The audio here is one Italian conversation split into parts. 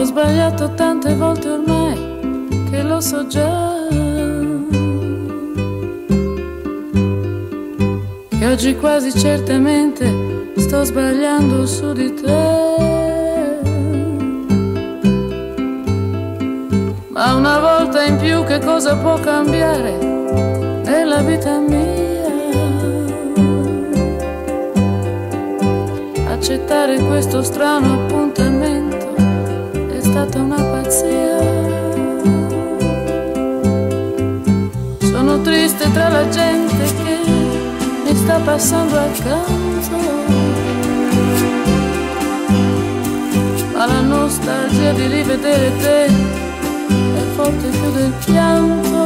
Ho sbagliato tante volte ormai che lo so già. E oggi quasi certamente sto sbagliando su di te. Ma una volta in più che cosa può cambiare nella vita mia? Accettare questo strano appuntamento stata una pazzia. Sono triste tra la gente che mi sta passando accanto. Ma la nostalgia di rivedere te è forte più del pianto.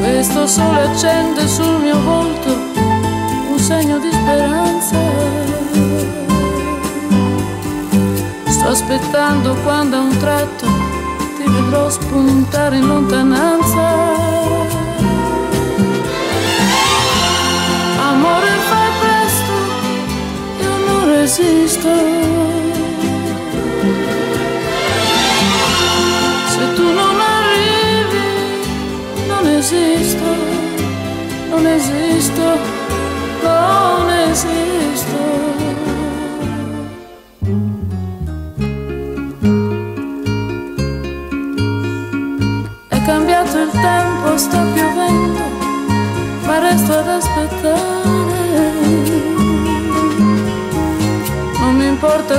Questo sole accende sul mio volto un segno di speranza. Sto aspettando quando a un tratto ti vedrò spuntare in lontananza. Amore, fai presto, io non resisto. Se tu non arrivi, non esisto, non esisto, non esisto.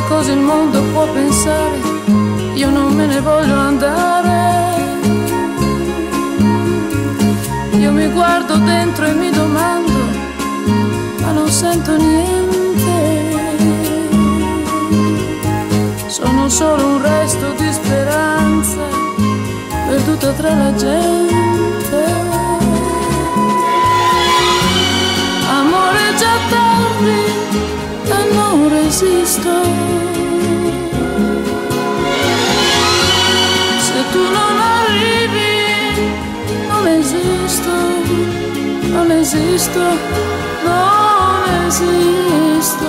Cosa il mondo può pensare, io non me ne voglio andare. Io mi guardo dentro e mi domando, ma non sento niente. Sono solo un resto di speranza perduta tra la gente. Non esisto, non esisto.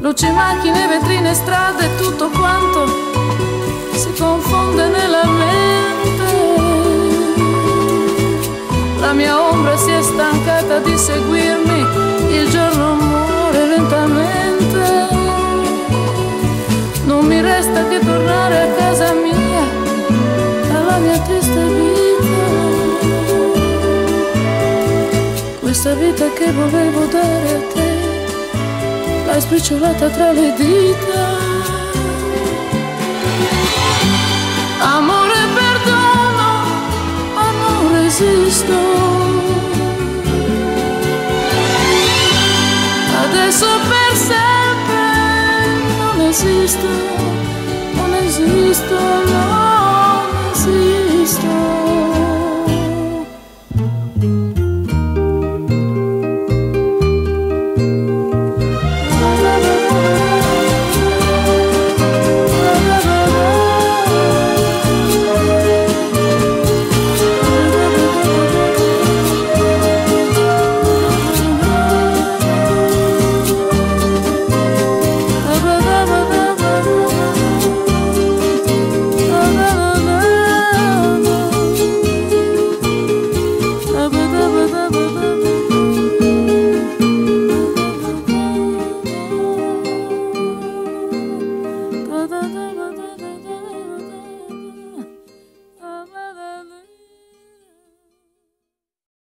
Luci, macchine, vetrine, strade, tutto quanto si confonde nella mente. La mia ombra si è stancata di seguirmi, il giorno muore lentamente. Non mi resta che tornare Questa vita che volevo dare a te l'hai spicciolata tra le dita. Amore, perdono, ma non resisto. Adesso per sempre esisto, non esisto, non esisto.